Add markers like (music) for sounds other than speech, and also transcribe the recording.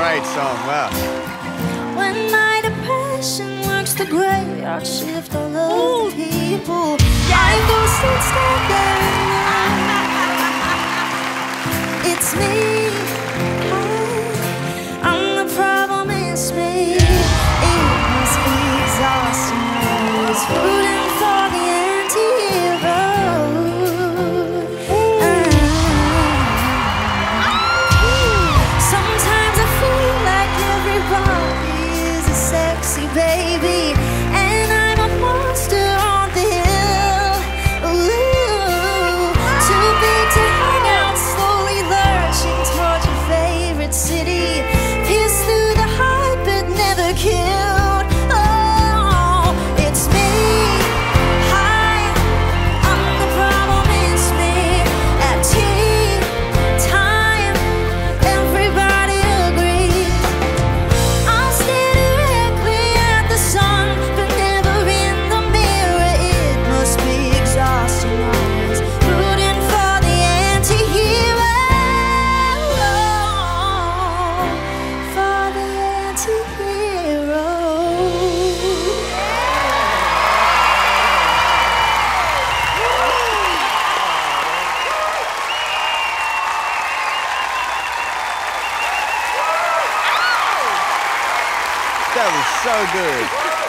great song, wow. When my depression works the graveyard shift, I love people. I standing. (laughs) it's me. That was so good.